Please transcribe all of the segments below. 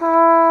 啊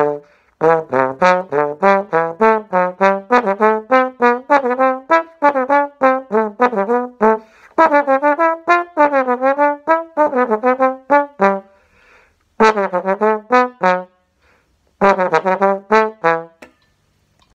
Oh, oh, oh, oh, oh.